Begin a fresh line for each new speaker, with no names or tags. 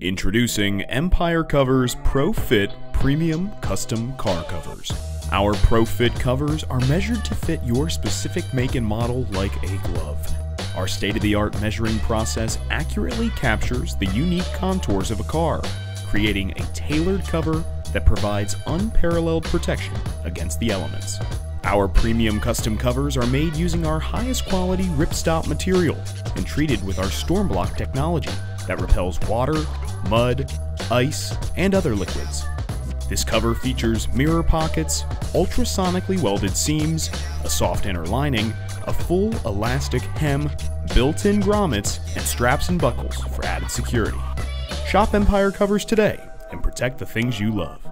Introducing Empire Covers Pro Fit Premium Custom Car Covers. Our Pro Fit covers are measured to fit your specific make and model like a glove. Our state of the art measuring process accurately captures the unique contours of a car, creating a tailored cover that provides unparalleled protection against the elements. Our premium custom covers are made using our highest quality ripstop material and treated with our Stormblock technology that repels water, mud, ice, and other liquids. This cover features mirror pockets, ultrasonically welded seams, a soft inner lining, a full elastic hem, built-in grommets, and straps and buckles for added security. Shop Empire Covers today and protect the things you love.